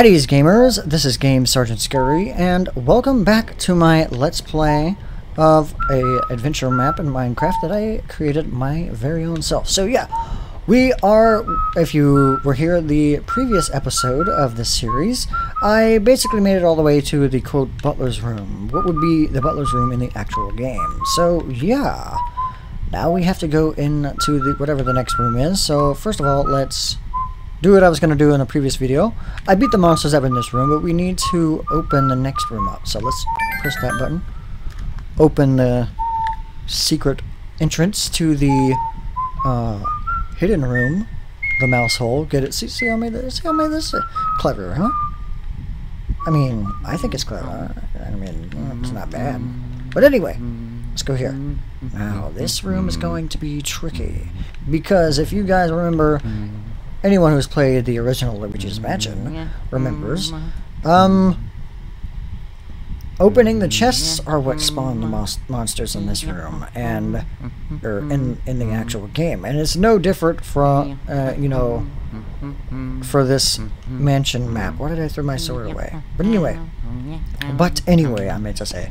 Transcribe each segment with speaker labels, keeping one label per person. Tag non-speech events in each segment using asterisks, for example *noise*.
Speaker 1: Eddie's gamers, this is Game Sergeant Scurry, and welcome back to my Let's Play of a adventure map in Minecraft that I created my very own self. So yeah, we are, if you were here the previous episode of this series, I basically made it all the way to the quote butler's room. What would be the butler's room in the actual game? So yeah, now we have to go into the whatever the next room is. So first of all, let's do what I was going to do in the previous video. I beat the monsters up in this room, but we need to open the next room up. So let's press that button. Open the secret entrance to the uh, hidden room, the mouse hole. Get it? See, see how I made this? See how I made this? Clever, huh? I mean, I think it's clever. I mean, it's not bad. But anyway, let's go here. Now, this room is going to be tricky. Because if you guys remember anyone who's played the original Luigi's mm, Mansion remembers, mm, mm-hmm. um, opening the chests are what spawn the mm-hmm. mos- monsters in this room mm-hmm. and or in in the actual game, and it's no different from uh, you know for this mansion map. Why did I throw my mm, sword away? But anyway, but anyway, I meant to say.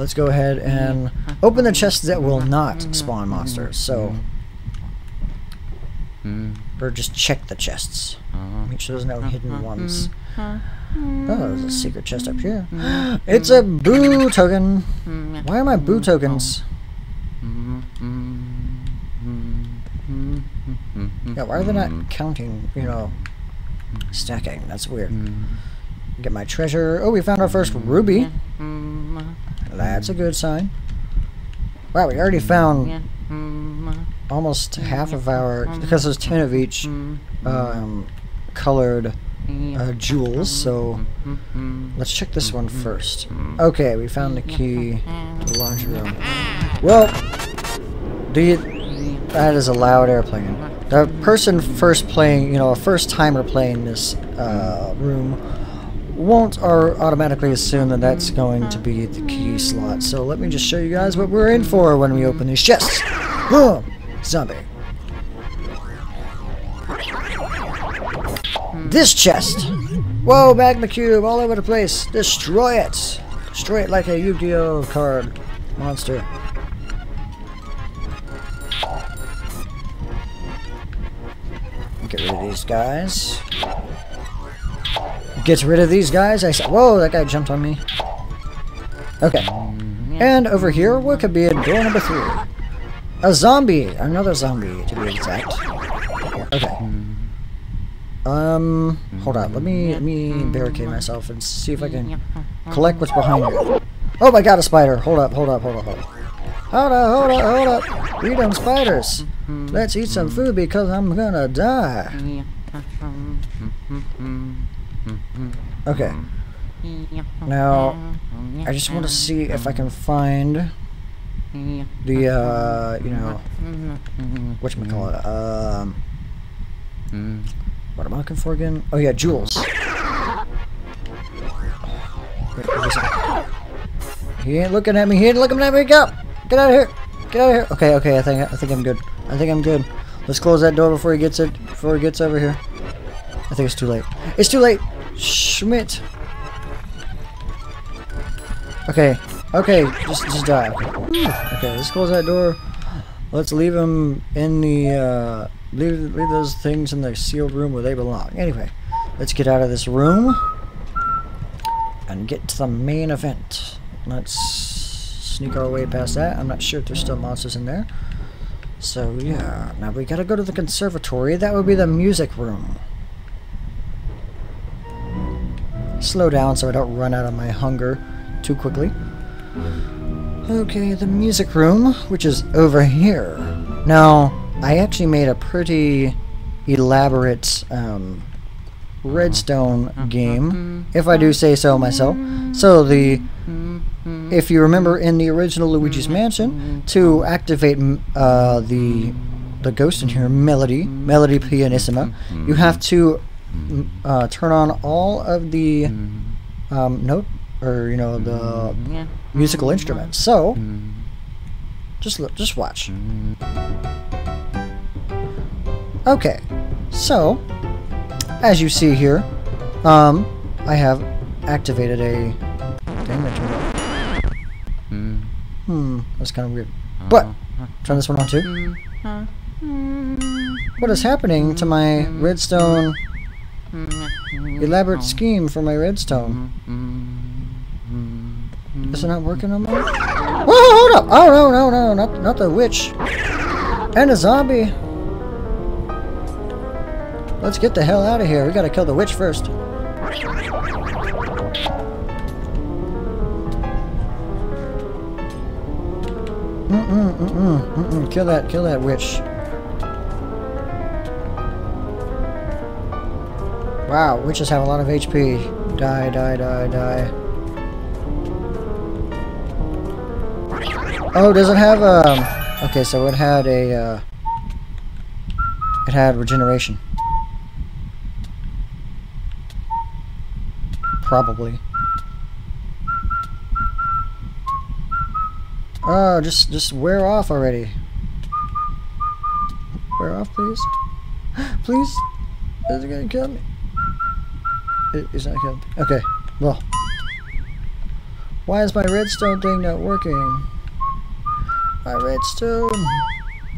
Speaker 1: Let's go ahead and open the chests that will not spawn monsters. So, Mm-hmm. or just check the chests. Uh-huh. Make sure there's no hidden uh-huh. ones. Mm-hmm. Oh, there's a secret chest up here. Mm-hmm. It's a boo token. Why are my boo tokens? Yeah, why are they not counting, you know, stacking? That's weird. Get my treasure. Oh, we found our first ruby. That's a good sign. Wow, we already found almost mm, half of our, mm-hmm. because there's 10 of each mm-hmm. um, colored uh, jewels, so mm-hmm. let's check this one first. Okay, we found the key to the laundry room. Well, the, that is a loud airplane. The person first playing, you know, a first timer playing this uh, room won't or automatically assume that that's going to be the key slot. So let me just show you guys what we're in for when we open these chests. *gasps* Zombie. This chest! Whoa, magma cube all over the place. Destroy it! Destroy it like a Yu-Gi-Oh card monster. Get rid of these guys. Get rid of these guys. I said, whoa, that guy jumped on me. Okay. And over here, what could be in door number three? A zombie! Another zombie, to be exact. Okay. Um, hold on. Let me let me barricade myself and see if I can collect what's behind me. Oh my god, a spider! Hold up, hold up, hold up, hold up. Hold up, hold up, hold up! Them spiders! Let's eat some food because I'm gonna die. Okay. Now, I just want to see if I can find the, uh, you know, whatchamacallit, um, what am I looking for again? Oh yeah, jewels. What it? He ain't looking at me, he ain't looking at me, go! Get out of here! Get out of here! Okay, okay, I think, I think I'm good. I think I'm good. Let's close that door before he gets it, before he gets over here. I think it's too late. It's too late! Schmidt! Okay, okay, just just die. Okay. let's close that door. Let's leave them in the uh, leave leave those things in the sealed room where they belong. Anyway, let's get out of this room and get to the main event. Let's sneak our way past that. I'm not sure if there's still monsters in there. So yeah, now we gotta go to the conservatory. That would be the music room. Slow down so I don't run out of my hunger too quickly. Okay, the music room, which is over here. Now, I actually made a pretty elaborate um, redstone game, if I do say so myself. So the, if you remember in the original Luigi's Mansion, to activate uh, the the ghost in here, Melody, Melody Pianissima, you have to uh, turn on all of the um, note or you know the mm-hmm. musical instruments. So mm-hmm. just look, just watch. Okay, so as you see here, um, I have activated a... Dang, that turned off. Mm-hmm. Hmm, that's kind of weird. Uh-huh. But, turn this one on too. What is happening to my redstone elaborate scheme for my redstone? Is it not working no more? Whoa, hold up! Oh, no, no, no, not, not the witch. And a zombie. Let's get the hell out of here. We gotta kill the witch first. Mm-mm, mm-mm, mm-mm. Kill that, kill that witch. Wow, witches have a lot of HP. Die, die, die, die. Oh, does it have um okay, so it had a uh it had regeneration. Probably. Oh, just just wear off already. Wear off, please. *gasps* please. Is it gonna kill me? It, it's not killing me. Okay. Well. Why is my redstone thing not working? My redstone.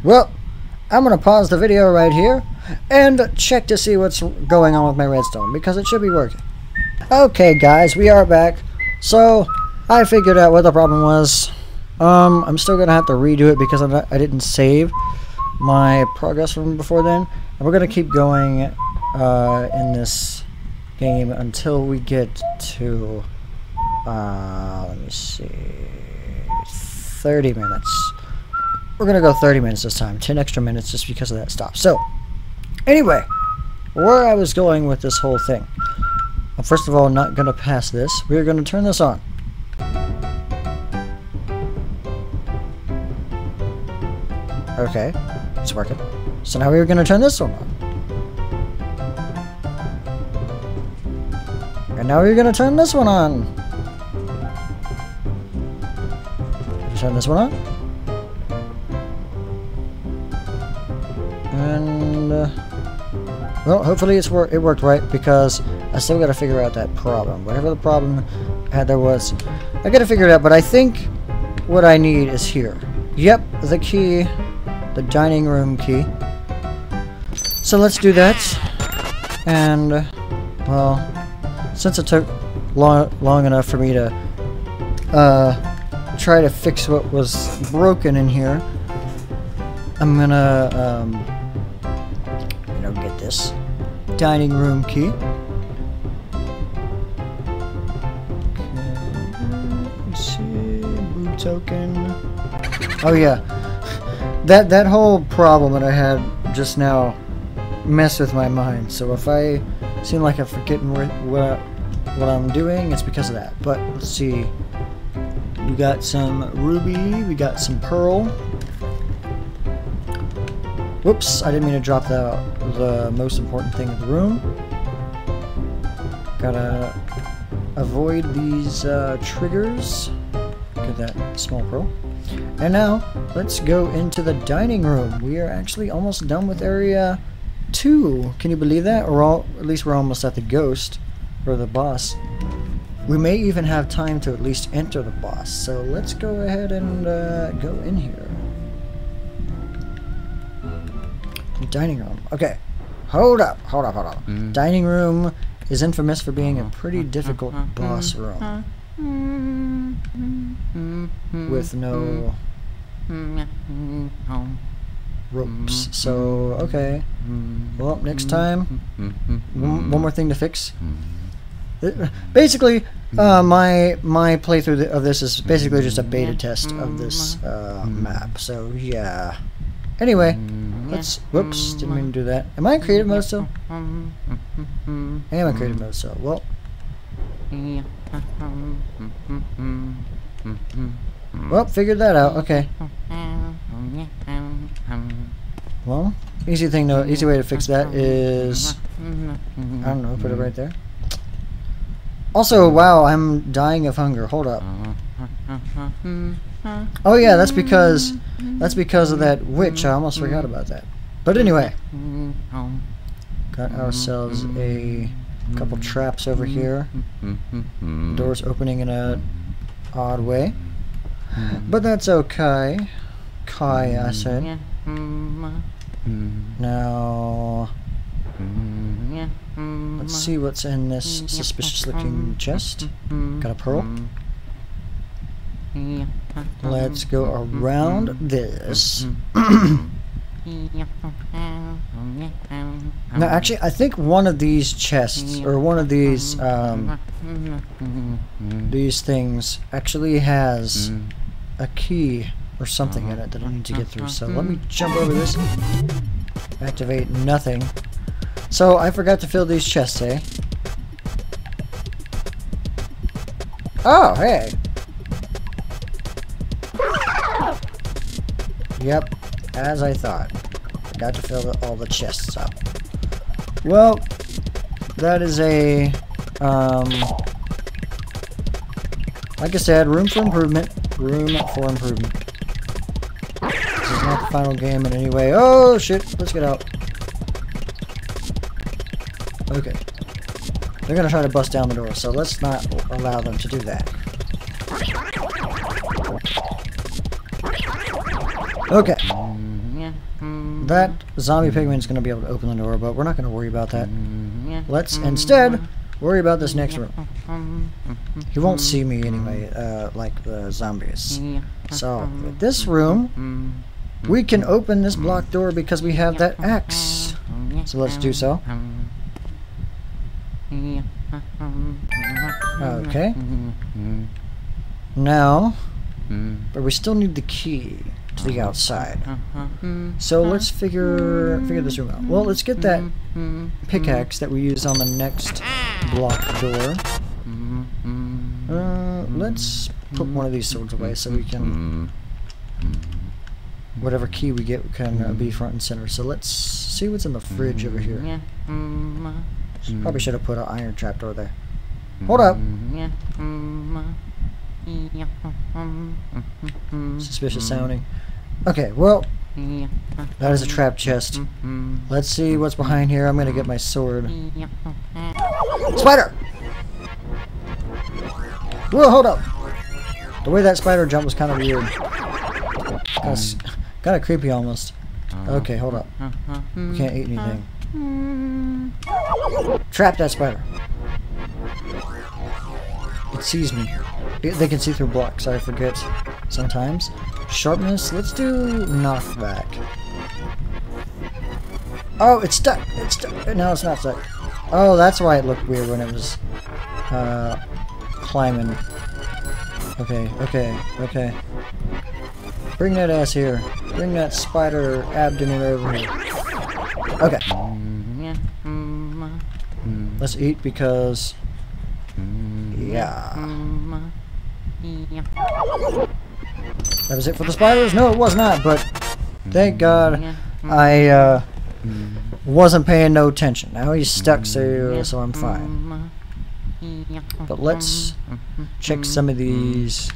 Speaker 1: Well, I'm gonna pause the video right here and check to see what's going on with my redstone because it should be working. Okay, guys, we are back. So I figured out what the problem was. Um, I'm still gonna have to redo it because not, i didn't save my progress from before then, and we're gonna keep going uh, in this game until we get to uh, let me see 30 minutes. We're gonna go 30 minutes this time, 10 extra minutes just because of that stop. So, anyway, where I was going with this whole thing. Well, first of all, I'm not gonna pass this. We're gonna turn this on. Okay, it's working. So now we're gonna turn this one on. And now we're gonna turn this one on. Turn this one on. And uh, well, hopefully it's wor it worked right because I still got to figure out that problem. Whatever the problem had there was, I got to figure it out. But I think what I need is here. Yep, the key the dining room key. So let's do that. And, well, since it took long, long enough for me to uh, try to fix what was broken in here, I'm gonna, um, you know, get this dining room key. Okay, see, blue token. Oh yeah, that that whole problem that I had just now messed with my mind. So if I seem like I'm forgetting what, what I'm doing, it's because of that. But let's see. We got some ruby. We got some pearl. Whoops! I didn't mean to drop the the most important thing in the room. Gotta avoid these uh, triggers. at that small pearl. And now, let's go into the dining room. We are actually almost done with area 2. Can you believe that? Or all, at least we're almost at the ghost, or the boss. We may even have time to at least enter the boss. So let's go ahead and uh, go in here. Dining room. Okay. Hold up, hold up, hold up. Mm. Dining room is infamous for being a pretty mm-hmm. difficult mm-hmm. boss room. With no ropes. So, okay. Well, next time, one, one more thing to fix. Basically, hmm. uh, my my playthrough of this is basically just a beta hmm. test of hmm. this uh, map. So, yeah. Anyway, let's... Whoops, didn't mean to do that. Am I in creative mode still? I am in creative mode still. Well... Well, figured that out. Okay. Well, easy thing to easy way to fix that is I don't know, put it right there. Also, wow, I'm dying of hunger. Hold up. Oh yeah, that's because that's because of that witch. I almost forgot about that. But anyway, got ourselves a couple traps over here. Doors opening in a odd way. But that's okay. Kai, I said. Now, let's mm-hmm. see what's in this mm, suspicious looking mm-hmm. chest. Mm-hmm. Got a pearl. Let's go around this. Now, actually, I think one of these chests, or one of these, um, these things, actually has a key or something in uh-huh. it that I need to get through. Uh-huh. So let me jump over this. Activate nothing. So I forgot to fill these chests, eh? Oh, hey! Yep, as I thought. Forgot to fill the, all the chests up. Well, that is a, um, like I said, room for improvement. Room for improvement. This is not the final game in any way. Oh, shit. Let's get out. Okay. They're to try to bust down the door, so let's not allow them to do that. Okay. That zombie pigman is going to be able to open the door, but we're not to worry about that. Let's instead worry about this next room. He won't see me anyway, uh, like the zombies. So, this room, we can open this block door because we have that axe. So let's do so. Okay. Now, but we still need the key to the outside. So let's figure figure this room out. Well, let's get that pickaxe that we use on the next block door. Uh, let's put one of these swords away so we can whatever key we get can uh, be front and center. So let's see what's in the fridge over here. Mm-hmm. Probably should have put an iron trapdoor there. Hold up. Mm-hmm. Mm-hmm. Suspicious sounding. Okay, well, that is a trap chest. Let's see what's behind here. I'm gonna get my sword. Spider! Whoa, hold up! The way that spider jumped was kind of weird. Kind of creepy almost. Uh-huh. Okay, hold up. Uh-huh. We can't eat anything. Trap that spider. It sees me. They can see through blocks, I forget sometimes. Sharpness, let's do knockback. Oh, it's stuck! It's stuck! No, it's not stuck. Oh, that's why it looked weird when it was uh, climbing. Okay, okay, okay. Bring that ass here. Bring that spider abdomen over here. Okay. Let's eat because... Mm. Mm-hmm. Yeah. That was it for the spiders? No, it was not, but thank mm. God mm. I uh, wasn't paying no attention. Now he's stuck, so, so I'm fine. Mm-hmm. But let's mm-hmm. check some of these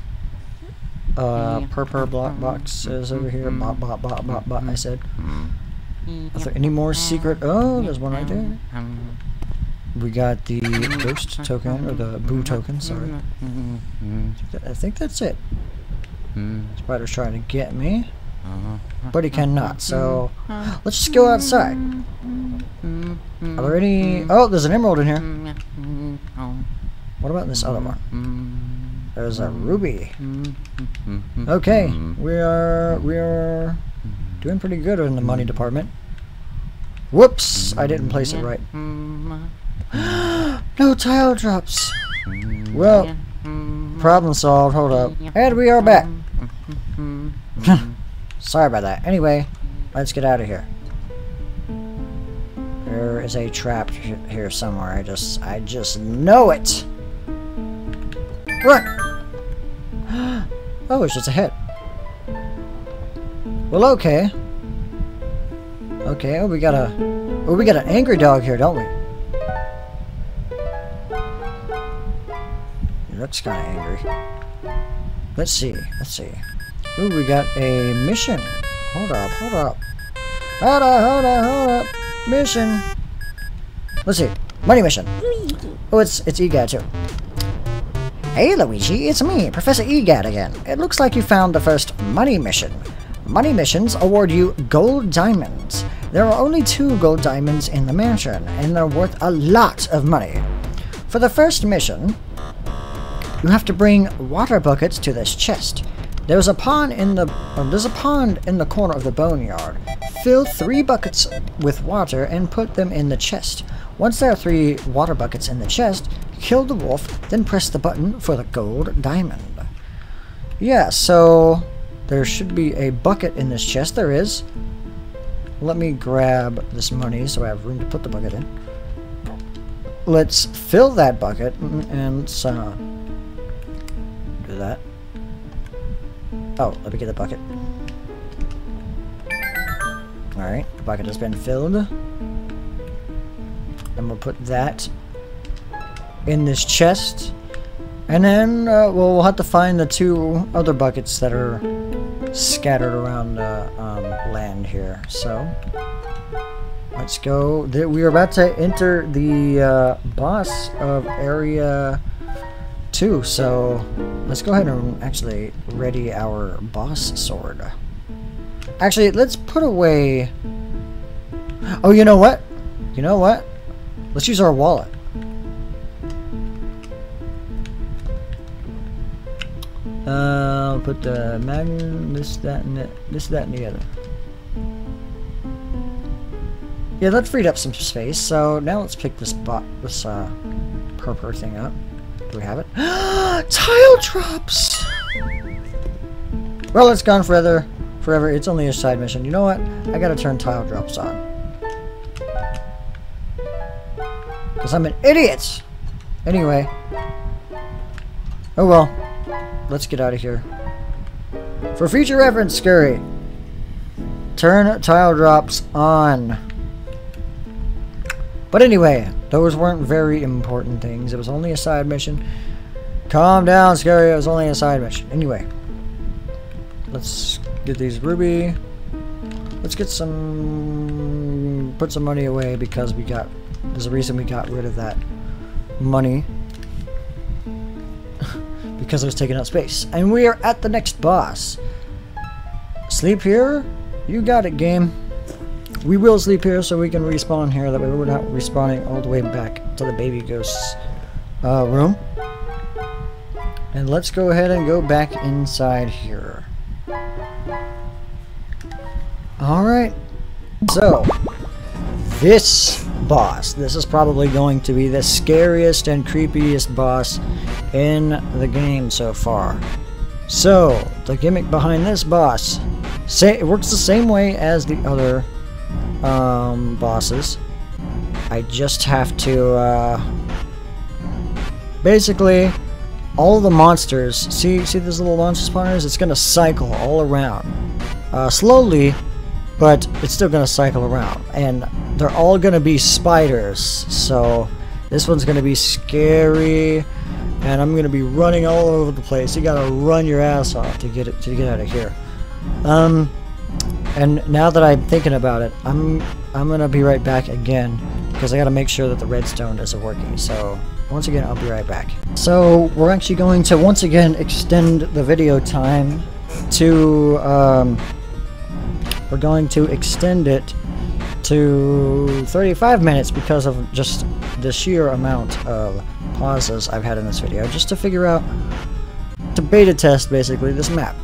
Speaker 1: uh, purple block boxes over here. Bot, bot, bot, bot, bot, I said. Are there any more secret? Oh, there's one right there. Um, We got the *coughs* ghost token, or the boo token, sorry. Mm-hmm. I think that's it. Mm-hmm. Spider's trying to get me. Uh-huh. But he cannot, so mm-hmm. let's just go outside. Are there any... Oh, there's an emerald in here. Oh. What about this other one? There's a ruby. Okay, we are... We are doing pretty good in the money department. Whoops! I didn't place it right. *gasps* no tile drops! Well, problem solved. Hold up. And we are back. *laughs* Sorry about that. Anyway, let's get out of here. There is a trap here somewhere. I just, I just know it. Run! *gasps* oh, it's just a hit. Well, okay. Okay, oh, we got a, oh, we got an angry dog here, don't we? Looks kind of angry. Let's see, let's see. Ooh, we got a mission. Hold up, hold up. Hold up, hold up, hold up. Mission. Let's see. Money mission. Oh, it's it's EGAD too. Hey Luigi, it's me, Professor EGAD again. It looks like you found the first money mission. Money missions award you gold diamonds. There are only two gold diamonds in the mansion, and they're worth a lot of money. For the first mission, you have to bring water buckets to this chest. There's a pond in the uh, there's a pond in the corner of the boneyard. Fill three buckets with water and put them in the chest. Once there are three water buckets in the chest, kill the wolf, then press the button for the gold diamond. Yeah, so there should be a bucket in this chest. There is. Let me grab this money so I have room to put the bucket in. Let's fill that bucket and uh, that. Oh, let me get the bucket. Alright, the bucket has been filled. And we'll put that in this chest. And then uh, well, we'll have to find the two other buckets that are scattered around the um, land here. So, let's go. We are about to enter the uh, boss of area 2. So, let's go ahead and actually ready our boss sword. Actually, let's put away... Oh, you know what? You know what? Let's use our wallet. Uh, put the magnum, this, that, and this, that, and the other. Yeah, that freed up some space. So now let's pick this bot, this uh, purple thing up. Do we have it? *gasps* Tile drops. Well, it's gone forever. Forever. It's only a side mission. You know what? I gotta turn tile drops on. Because I'm an idiot! Anyway. Oh well. Let's get out of here. For future reference, Scurry. Turn tile drops on. But anyway, those weren't very important things. It was only a side mission. Calm down, Scurry. It was only a side mission. Anyway. Let's get these ruby. Let's get some... Put some money away because we got... There's a reason we got rid of that money. *laughs* because it was taking up space. And we are at the next boss. Sleep here? You got it, game. We will sleep here so we can respawn here. That way we're not respawning all the way back to the baby ghost's uh, room. And let's go ahead and go back inside here. Alright. So, this boss. This is probably going to be the scariest and creepiest boss in the game so far. So, the gimmick behind this boss, say, it works the same way as the other um, bosses. I just have to, uh, basically, all the monsters, see, see these little monster spawners? It's gonna cycle all around. Uh, slowly, but it's still gonna cycle around. And they're all gonna be spiders, so this one's gonna be scary, and I'm gonna be running all over the place. You gotta run your ass off to get it to get out of here. Um, and now that I'm thinking about it, I'm I'm gonna be right back again because I gotta make sure that the redstone isn't working. So once again, I'll be right back. So we're actually going to once again extend the video time to um, we're going to extend it to 35 minutes because of just the sheer amount of pauses I've had in this video just to figure out to beta test basically this map.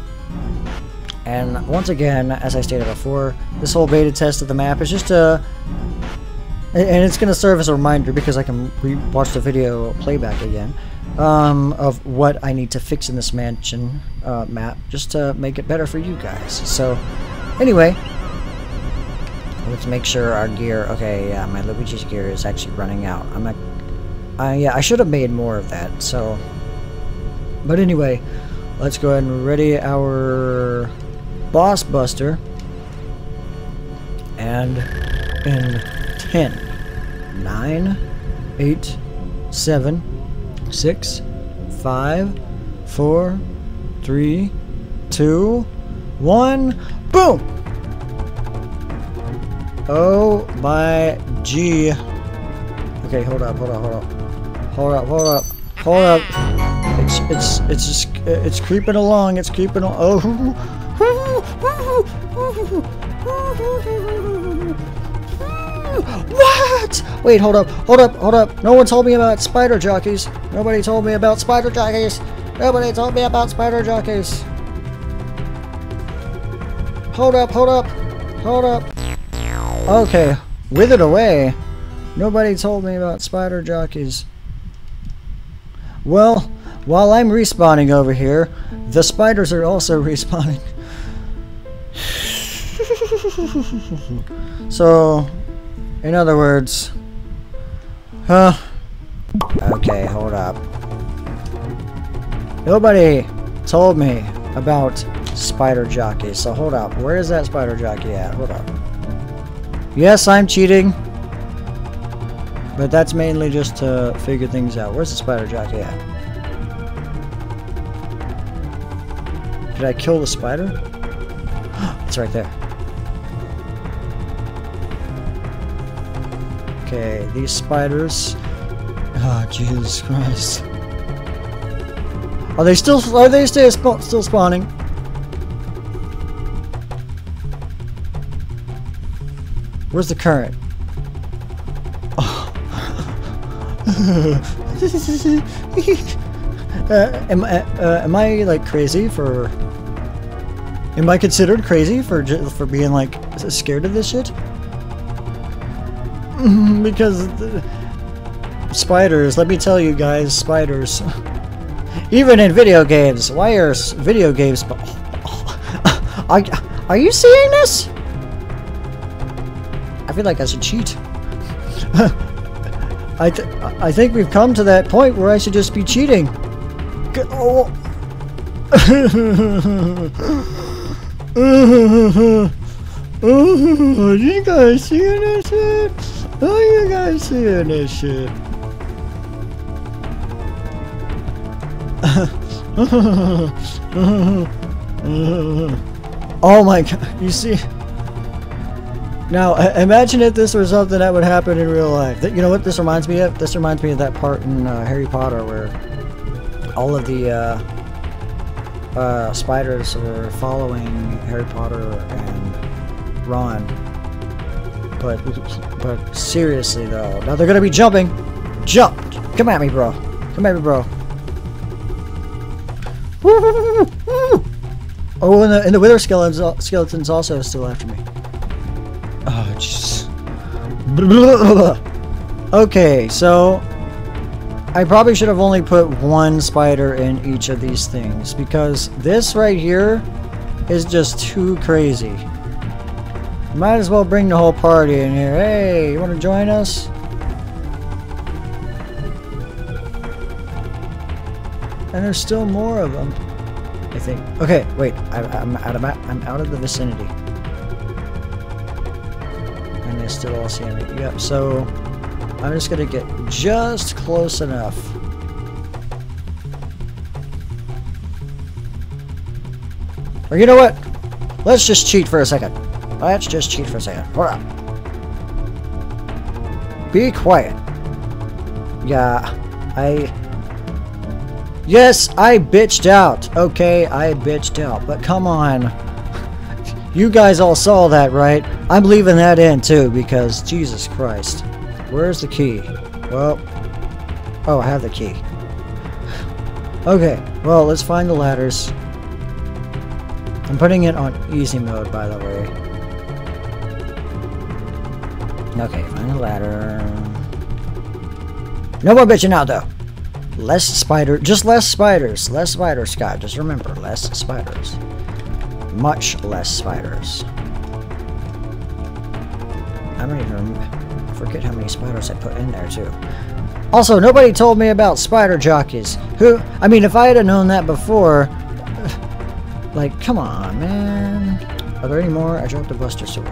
Speaker 1: And once again, as I stated before, this whole beta test of the map is just a and it's going to serve as a reminder because I can re watch the video playback again um, of what I need to fix in this mansion uh, map just to make it better for you guys. So anyway, let's make sure our gear, okay, yeah, my Luigi's gear is actually running out. I'm not, I, yeah, I should have made more of that, so, but anyway, let's go ahead and ready our boss buster, and in 10, 9, 8, 7, 6, 5, 4, 3, 2, 1, boom! Oh my G. Okay, hold up, hold up, hold up. Hold up, hold up. Hold up. It's it's it's just it's creeping along. It's creeping. Oh. *laughs* What? Wait, hold up, hold up, hold up. No one told me about spider jockeys. Nobody told me about spider jockeys. Nobody told me about spider jockeys. Hold up, hold up, hold up. Okay, withered away. Nobody told me about spider jockeys. Well, while I'm respawning over here, the spiders are also *laughs* respawning. *laughs* so, in other words, huh? Okay, hold up. Nobody told me about spider jockeys, so hold up. Where is that spider jockey at? Hold up. Yes, I'm cheating. But that's mainly just to figure things out. Where's the spider jockey at? Did I kill the spider? *gasps* it's right there. Okay, these spiders. Oh, Jesus Christ. Are they still are they still still spawning? Where's the current? *laughs* uh, am, uh, uh, am I like crazy for? Am I considered crazy for for being like scared of this shit? *laughs* because spiders. Let me tell you guys, spiders. *laughs* Even in video games, why are video games? *laughs* Are are you seeing this? I feel like I should cheat. I, th I think we've come to that point where I should just be cheating. Oh. you guys seeing this? Oh, you guys seeing this shit? *laughs* oh my god, you see? Now, imagine if this was something that would happen in real life. You know what this reminds me of? This reminds me of that part in uh, Harry Potter where all of the uh, uh, spiders were following Harry Potter and Ron. But, but seriously though, now they're gonna be jumping. Jump! Come at me, bro. Come at me, bro. Oh, and the, and the wither skeletons, skeletons also still after me. Oh, jeez. *laughs* Okay, so I probably should have only put one spider in each of these things because this right here is just too crazy. Might as well bring the whole party in here. Hey, you want to join us? And there's still more of them. I think. Okay, wait. I, I'm out of I'm out of the vicinity And they still all seeing me. Yep, so I'm just gonna get just close enough. Or you know what? Let's just cheat for a second. Let's just cheat for a second. Hold on. Be quiet. Yeah, I... Yes, I bitched out. Okay, I bitched out. But come on. *laughs* You guys all saw that, right? I'm leaving that in too because Jesus Christ. Where's the key? Well, oh, I have the key. Okay, well, let's find the ladders. I'm putting it on easy mode, by the way. Okay, find the ladder. No more bitching out, though. Less spider, just less spiders. Less spiders, Scott. Just remember, less spiders much less spiders. I don't even forget how many spiders I put in there too. Also, nobody told me about spider jockeys. Who, I mean, if I had known that before, *sighs* like, come on, man. Are there any more? I dropped the Buster Sword.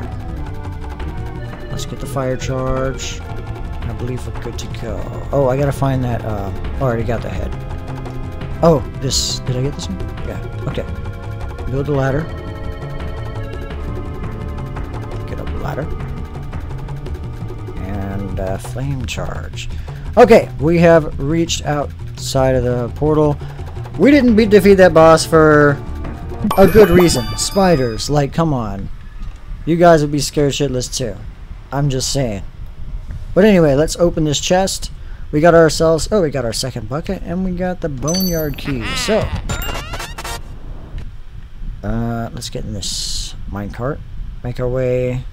Speaker 1: Let's get the fire charge. I believe we're good to go. Oh, I gotta find that, uh, already got the head. Oh, this, did I get this one? Yeah, okay. Build a ladder. Get up the ladder. And a flame charge. Okay, we have reached outside of the portal. We didn't beat defeat that boss for a good reason. Spiders, like, come on. You guys would be scared shitless too. I'm just saying. But anyway, let's open this chest. We got ourselves, oh, we got our second bucket, and we got the boneyard key. So, uh, let's get in this minecart. Make our way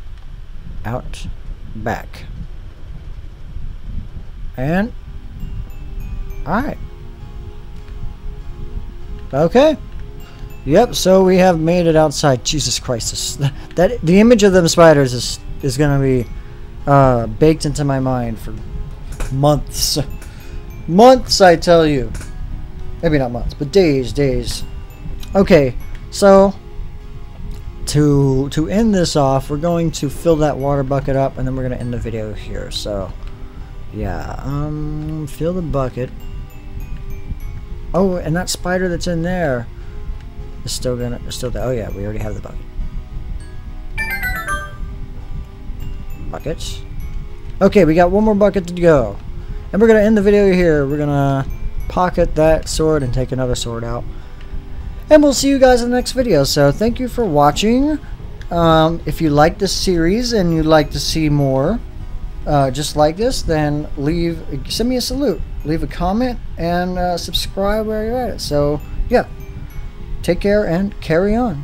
Speaker 1: out back. And, alright. Okay. Yep, so we have made it outside. Jesus Christ. This, *laughs* that The image of them spiders is, is going to be uh, baked into my mind for months. *laughs* months, I tell you. Maybe not months, but days, days. Okay, so to to end this off, we're going to fill that water bucket up, and then we're going to end the video here. So, yeah, um, fill the bucket. Oh, and that spider that's in there is still gonna is still there. Oh yeah, we already have the bucket. Buckets. Okay, we got one more bucket to go. And we're going to end the video here. We're going to pocket that sword and take another sword out. And we'll see you guys in the next video. So thank you for watching. Um, if you like this series and you'd like to see more uh, just like this, then leave send me a salute. Leave a comment and uh, subscribe where you're at. So yeah, take care and carry on.